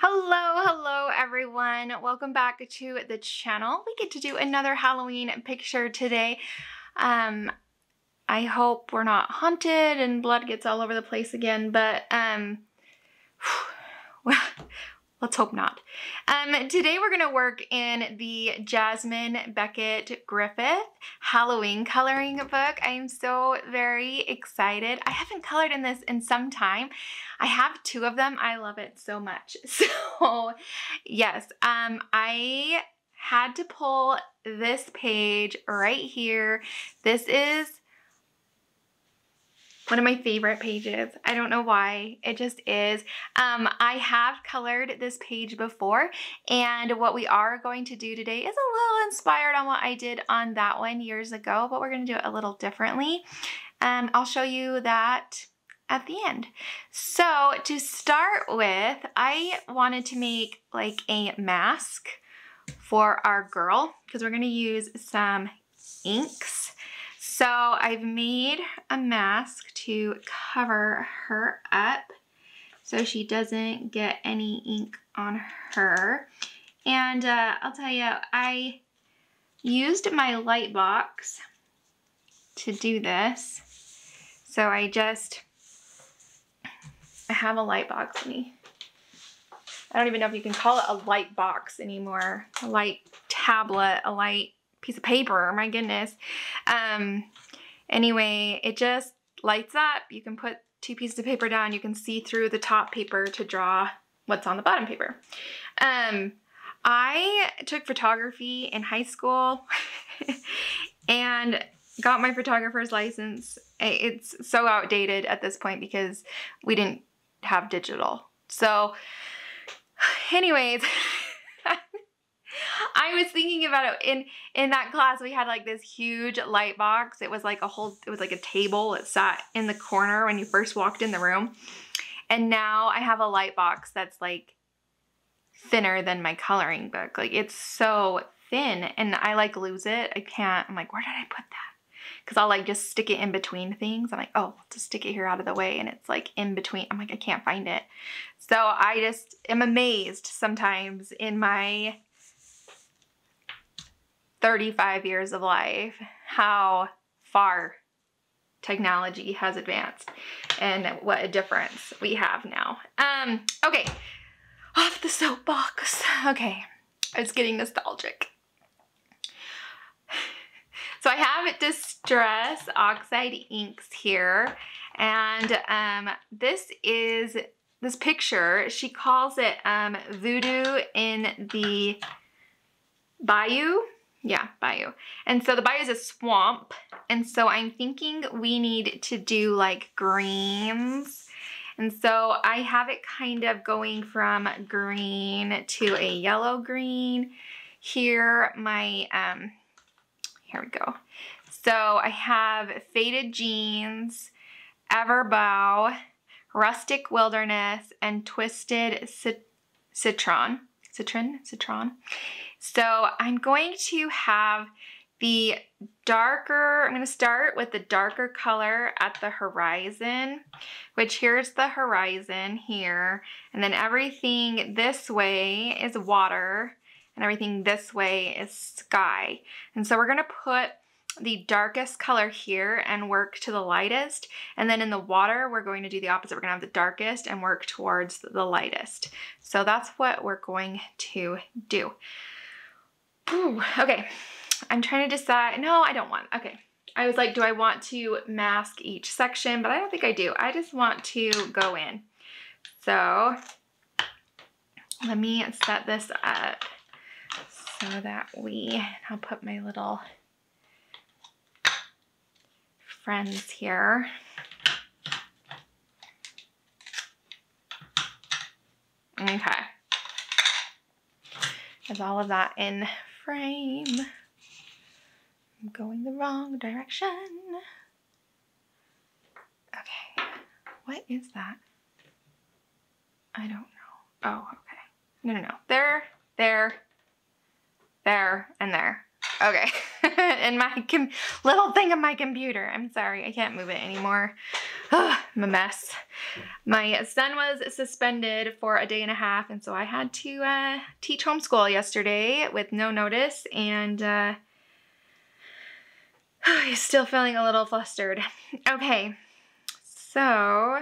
Hello, hello everyone. Welcome back to the channel. We get to do another Halloween picture today. Um, I hope we're not haunted and blood gets all over the place again, but um, Let's hope not. Um, today we're to work in the Jasmine Becket-Griffith Halloween coloring book. I am so very excited. I haven't colored in this in some time. I have two of them. I love it so much. So yes, um, I had to pull this page right here. This is one of my favorite pages. I don't know why, it just is. Um, I have colored this page before and what we are going to do today is a little inspired on what I did on that one years ago, but we're gonna do it a little differently. Um, I'll show you that at the end. So to start with, I wanted to make like a mask for our girl because we're gonna use some inks so I've made a mask to cover her up so she doesn't get any ink on her. And uh, I'll tell you, I used my light box to do this. So I just, I have a light box me. I don't even know if you can call it a light box anymore. A light tablet, a light piece of paper, my goodness. Um, anyway, it just lights up. You can put two pieces of paper down. You can see through the top paper to draw what's on the bottom paper. Um, I took photography in high school and got my photographer's license. It's so outdated at this point because we didn't have digital. So anyways, I was thinking about it in in that class we had like this huge light box. It was like a whole it was like a table. It sat in the corner when you first walked in the room. And now I have a light box that's like thinner than my coloring book. Like it's so thin and I like lose it. I can't. I'm like, where did I put that? Cause I'll like just stick it in between things. I'm like, oh, just stick it here out of the way. And it's like in between. I'm like, I can't find it. So I just am amazed sometimes in my 35 years of life, how far technology has advanced and what a difference we have now. Um, okay, off the soapbox. Okay, I was getting nostalgic. So I have Distress Oxide inks here, and um, this is, this picture, she calls it um, Voodoo in the Bayou. Yeah, bayou. And so the bayou is a swamp. And so I'm thinking we need to do like greens. And so I have it kind of going from green to a yellow green. Here, my, um, here we go. So I have Faded Jeans, Everbow, Rustic Wilderness, and Twisted Citron. Citron? Citron. So I'm going to have the darker, I'm going to start with the darker color at the horizon, which here's the horizon here. And then everything this way is water and everything this way is sky. And so we're going to put the darkest color here and work to the lightest. And then in the water, we're going to do the opposite. We're gonna have the darkest and work towards the lightest. So that's what we're going to do. Ooh, okay, I'm trying to decide. No, I don't want, okay. I was like, do I want to mask each section? But I don't think I do. I just want to go in. So let me set this up so that we, I'll put my little friends here. Okay. Is all of that in frame? I'm going the wrong direction. Okay. What is that? I don't know. Oh, okay. No, no, no. There, there, there, and there. Okay. in my little thing on my computer. I'm sorry, I can't move it anymore. I'm a mess. My son was suspended for a day and a half, and so I had to uh, teach homeschool yesterday with no notice, and uh, he's still feeling a little flustered. Okay, so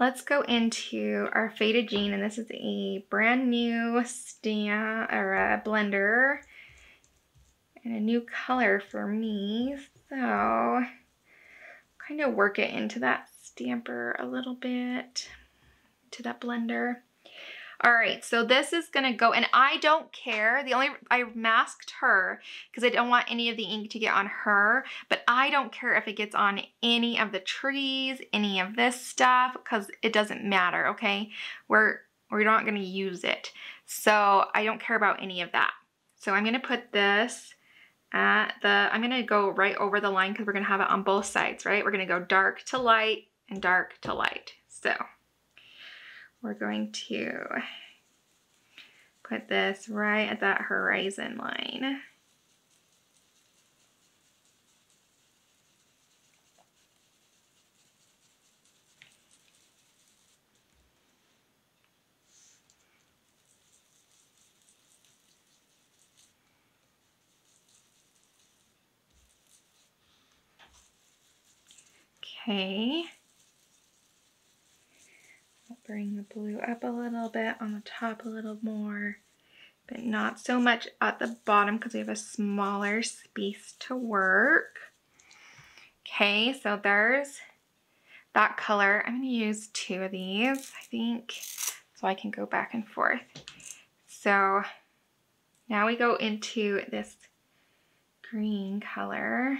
let's go into our Faded Jean, and this is a brand new stamp or a blender and a new color for me. So kind of work it into that stamper a little bit, to that blender. All right, so this is gonna go, and I don't care. The only, I masked her because I don't want any of the ink to get on her, but I don't care if it gets on any of the trees, any of this stuff, because it doesn't matter, okay? We're, we're not gonna use it. So I don't care about any of that. So I'm gonna put this at the, I'm gonna go right over the line because we're gonna have it on both sides, right? We're gonna go dark to light and dark to light. So we're going to put this right at that horizon line. Okay. I'll bring the blue up a little bit on the top a little more, but not so much at the bottom because we have a smaller space to work. Okay, so there's that color. I'm going to use two of these, I think, so I can go back and forth. So now we go into this green color.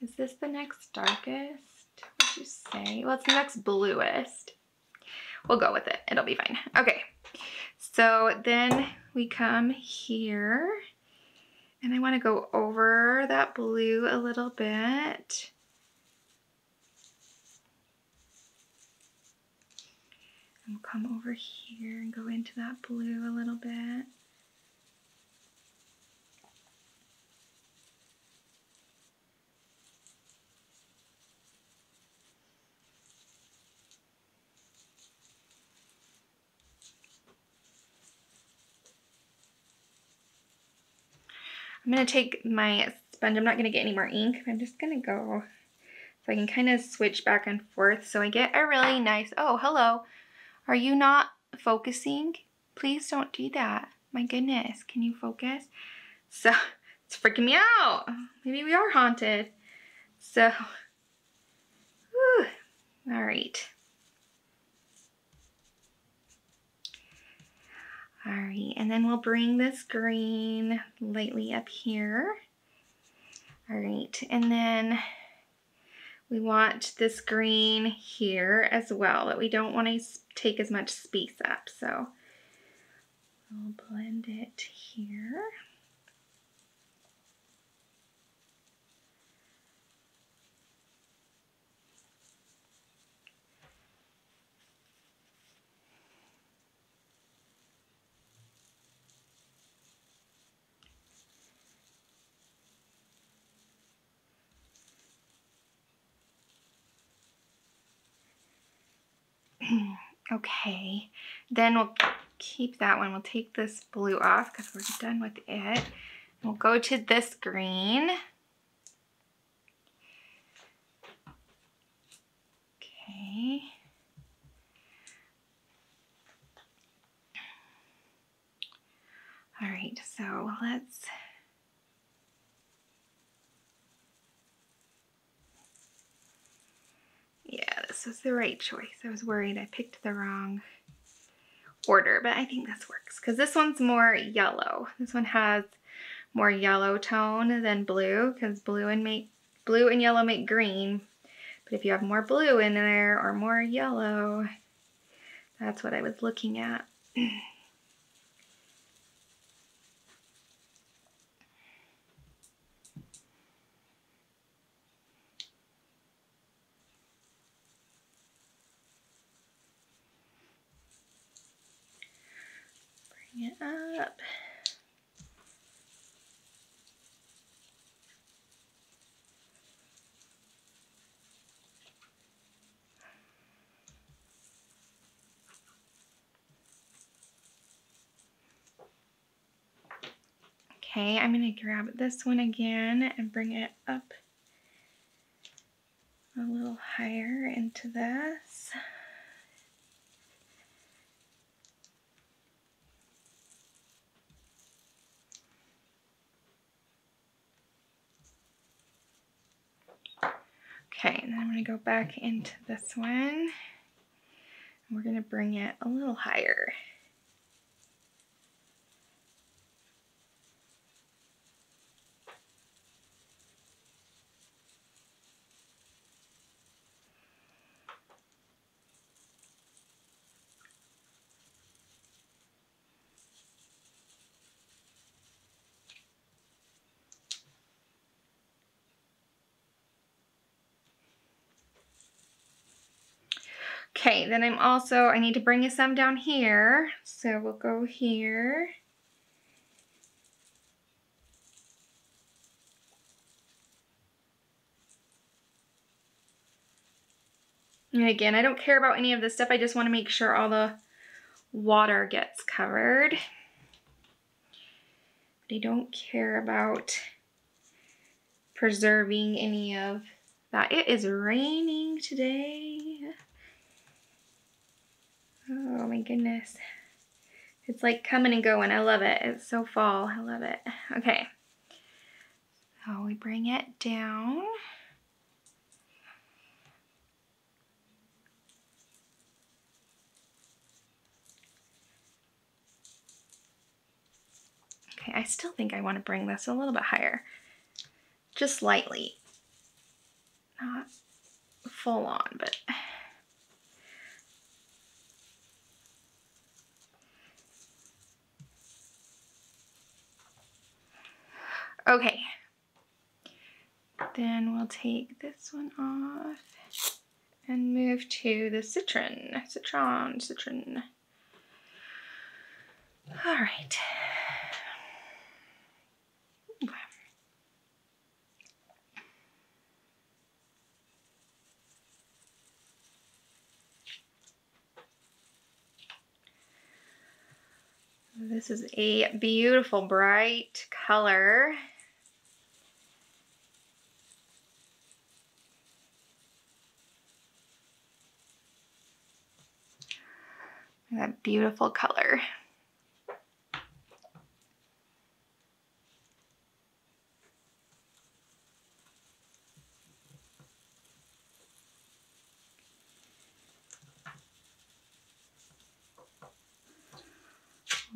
Is this the next darkest? What you say? Well, it's the next bluest. We'll go with it. It'll be fine. Okay. So then we come here and I want to go over that blue a little bit. And we'll come over here and go into that blue a little bit. I'm going to take my sponge. I'm not going to get any more ink. I'm just going to go so I can kind of switch back and forth so I get a really nice, oh, hello. Are you not focusing? Please don't do that. My goodness, can you focus? So, it's freaking me out. Maybe we are haunted. So, whew, all right. All right, and then we'll bring this green lightly up here. All right, and then we want this green here as well, but we don't want to take as much space up. So we'll blend it here. okay, then we'll keep that one. We'll take this blue off because we're done with it. We'll go to this green. Okay. All right, so let's was the right choice. I was worried I picked the wrong order, but I think this works because this one's more yellow. This one has more yellow tone than blue because blue and make blue and yellow make green. But if you have more blue in there or more yellow, that's what I was looking at. up. Okay, I'm going to grab this one again and bring it up a little higher into this. Okay, and then I'm gonna go back into this one. We're gonna bring it a little higher. Okay, then I'm also, I need to bring you some down here. So we'll go here. And again, I don't care about any of this stuff. I just want to make sure all the water gets covered. But I don't care about preserving any of that. It is raining today. Oh my goodness. It's like coming and going. I love it. It's so fall. I love it. Okay. So we bring it down. Okay, I still think I want to bring this a little bit higher. Just lightly. Not full on, but... Okay. Then we'll take this one off and move to the citron, citron, citron. All right. This is a beautiful bright color. That beautiful color.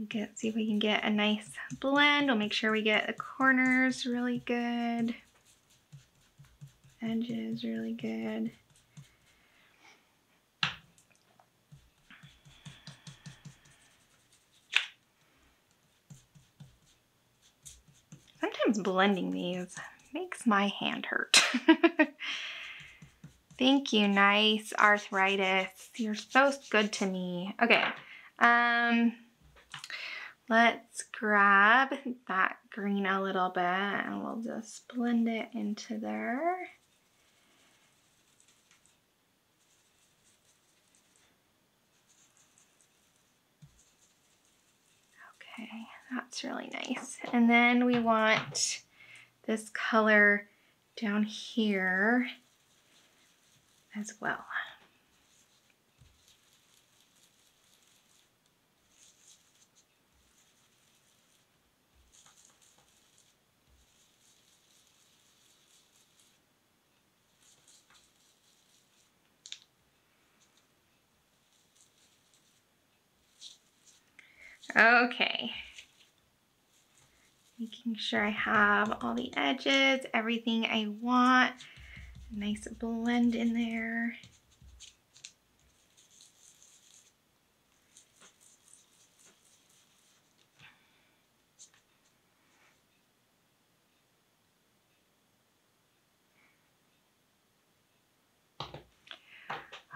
get see if we can get a nice blend. We'll make sure we get the corners really good. Edges really good. Sometimes blending these makes my hand hurt. Thank you, nice arthritis. You're so good to me. Okay. Um, Let's grab that green a little bit and we'll just blend it into there. Okay, that's really nice. And then we want this color down here as well. Okay. Making sure I have all the edges, everything I want. Nice blend in there.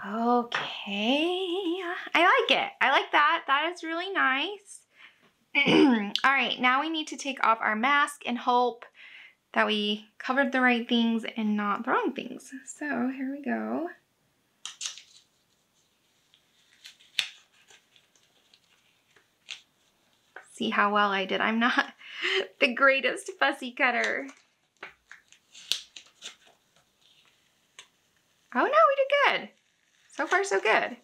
Okay, I like it. I like that. That is really nice. All right, now we need to take off our mask and hope that we covered the right things and not the wrong things. So here we go. See how well I did. I'm not, the greatest fussy cutter. Oh no, we did good. So far, so good.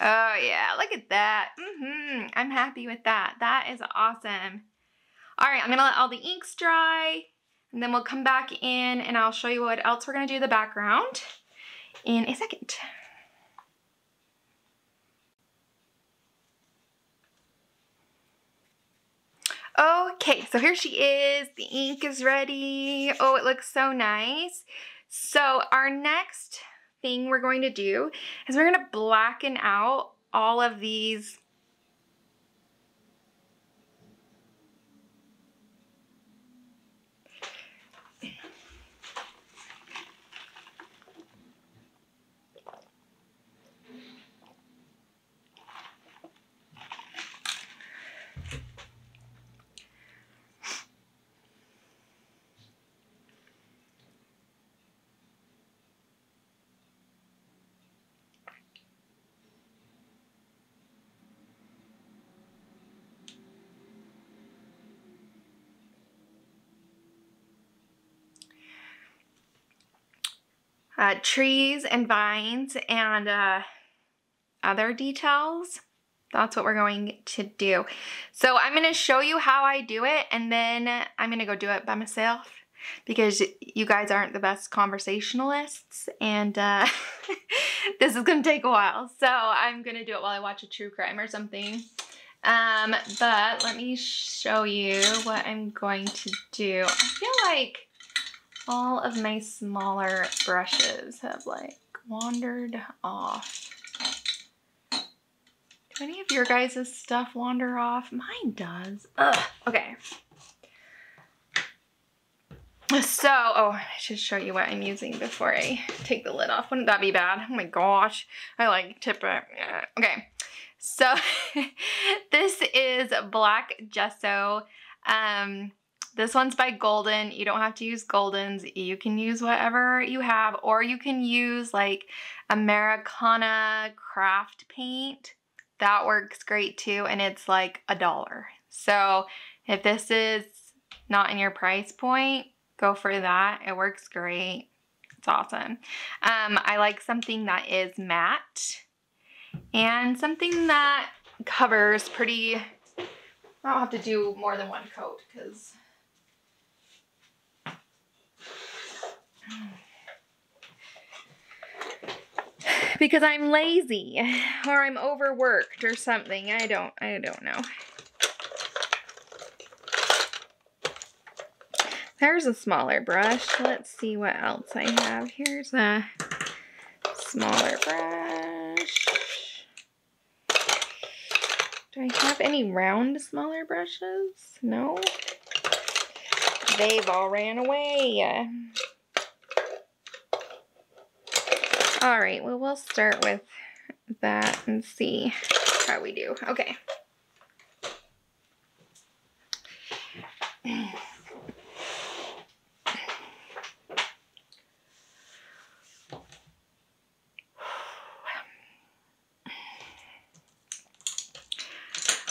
Oh yeah, look at that. Mm -hmm. I'm happy with that. That is awesome. All right, I'm gonna let all the inks dry and then we'll come back in and I'll show you what else we're gonna do the background in a second. Okay, so here she is. The ink is ready. Oh, it looks so nice. So our next thing we're going to do is we're going to blacken out all of these uh, trees and vines and uh, other details. That's what we're going to do. So I'm going to show you how I do it and then I'm going to go do it by myself because you guys aren't the best conversationalists and uh, this is going to take a while. So I'm going to do it while I watch a true crime or something. Um, but let me show you what I'm going to do. I feel like all of my smaller brushes have like wandered off. Do any of your guys' stuff wander off? Mine does. Ugh. Okay. So, oh, I should show you what I'm using before I take the lid off. Wouldn't that be bad? Oh my gosh. I like tip it. Okay. So, this is black gesso. Um, this one's by Golden. You don't have to use Golden's. You can use whatever you have, or you can use like Americana craft paint. That works great too, and it's like a dollar. So if this is not in your price point, go for that. It works great. It's awesome. Um, I like something that is matte and something that covers pretty, I don't have to do more than one coat because because I'm lazy or I'm overworked or something. I don't, I don't know. There's a smaller brush. Let's see what else I have. Here's a smaller brush. Do I have any round smaller brushes? No. They've all ran away. All right, well, we'll start with that and see how we do. Okay.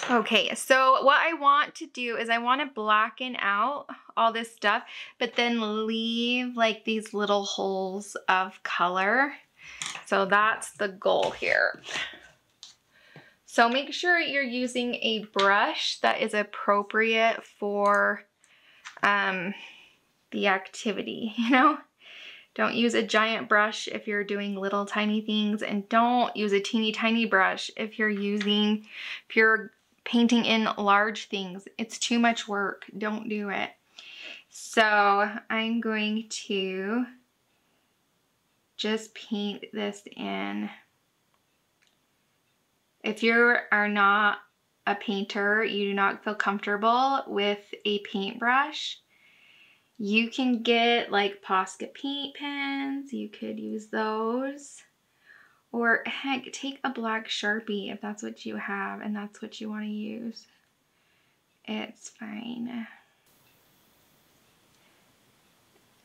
Okay, so what I want to do is I want to blacken out all this stuff, but then leave like these little holes of color so that's the goal here. So make sure you're using a brush that is appropriate for um, the activity, you know? Don't use a giant brush if you're doing little tiny things and don't use a teeny tiny brush if you're using, if you're painting in large things. It's too much work. Don't do it. So I'm going to just paint this in. If you are not a painter, you do not feel comfortable with a paintbrush, you can get like Posca paint pens. You could use those. Or heck, take a black Sharpie if that's what you have and that's what you want to use. It's fine.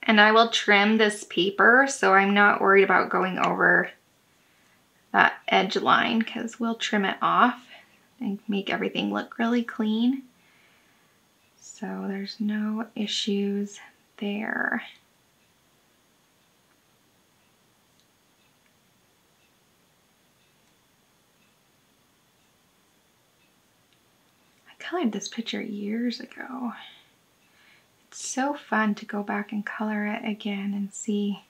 And I will trim this paper so I'm not worried about going over that edge line because we'll trim it off and make everything look really clean. So there's no issues there. I colored this picture years ago. So fun to go back and color it again and see.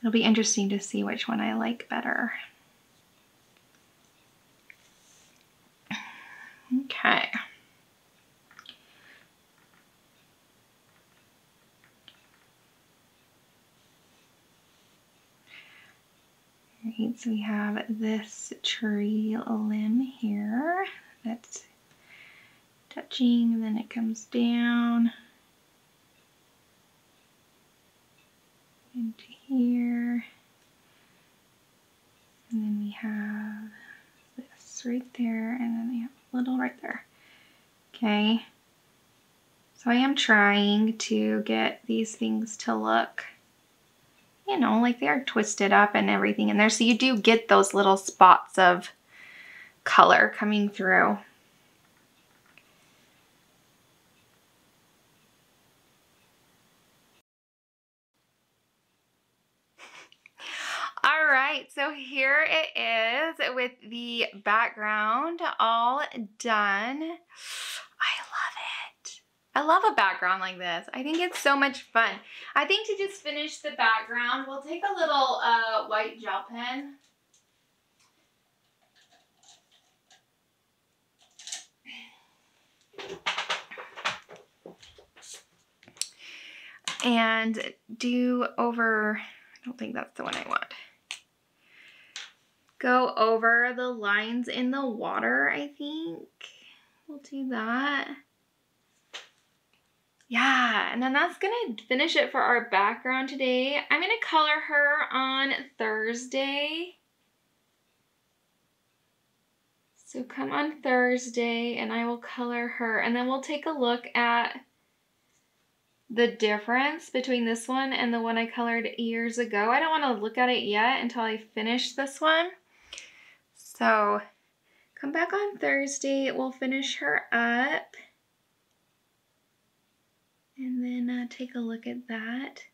It'll be interesting to see which one I like better. Okay. So we have this tree limb here that's touching, then it comes down into here. And then we have this right there, and then we have a little right there. Okay. So I am trying to get these things to look, you know, like they are twisted up and everything in there. So you do get those little spots of color coming through. All right, so here it is with the background all done. I love it. I love a background like this. I think it's so much fun. I think to just finish the background, we'll take a little uh, white gel pen. And do over, I don't think that's the one I want go over the lines in the water, I think. We'll do that. Yeah, and then that's gonna finish it for our background today. I'm gonna color her on Thursday. So come on Thursday and I will color her and then we'll take a look at the difference between this one and the one I colored years ago. I don't want to look at it yet until I finish this one. So come back on Thursday. We'll finish her up. And then uh, take a look at that.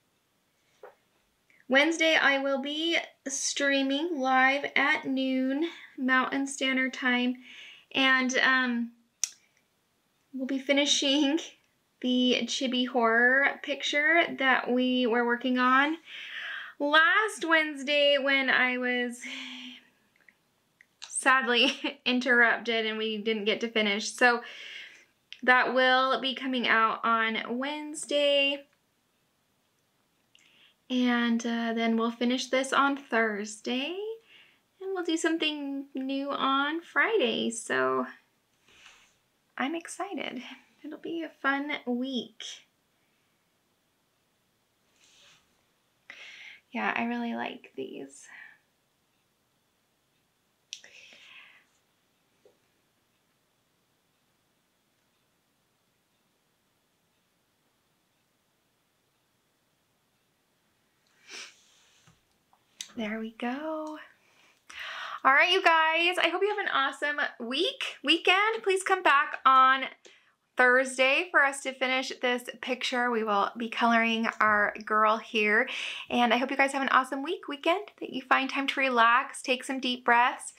Wednesday, I will be streaming live at noon Mountain Standard Time. And um, we'll be finishing the chibi horror picture that we were working on last Wednesday when I was sadly interrupted and we didn't get to finish. So that will be coming out on Wednesday. And uh, then we'll finish this on Thursday. And we'll do something new on Friday. So I'm excited. It'll be a fun week. Yeah, I really like these. There we go. All right, you guys, I hope you have an awesome week, weekend. Please come back on Thursday for us to finish this picture. We will be coloring our girl here. And I hope you guys have an awesome week, weekend, that you find time to relax, take some deep breaths,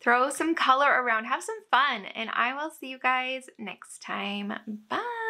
throw some color around, have some fun. And I will see you guys next time. Bye.